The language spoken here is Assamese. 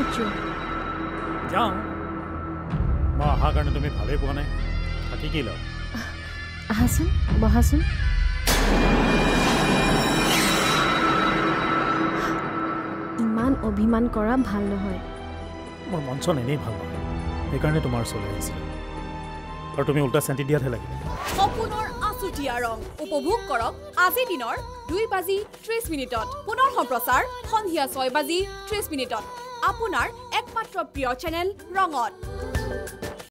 ইউ যাওঁ মই অহাৰ কাৰণে তুমি ভালেই পোৱা নাই থাকি কি লওঁ আহাচোন বহাচোন ইমান অভিমান কৰা ভাল নহয় মোৰ মন চন এনেই ভাল নহয় সেইকাৰণে তোমাৰ ওচৰলৈ আহিছিলোঁ আৰু তুমি উল্টা চেণ্টি দিয়াতহে লাগিল আচুতীয়া ৰং উপভোগ কৰক আজি দিনৰ দুই বাজি ত্ৰিশ মিনিটত। পুনৰ সম্প্ৰচাৰ সন্ধিয়া ছয় বাজি ত্ৰিশ মিনিটত। আপোনাৰ একমাত্ৰ প্ৰিয় চেনেল ৰঙত।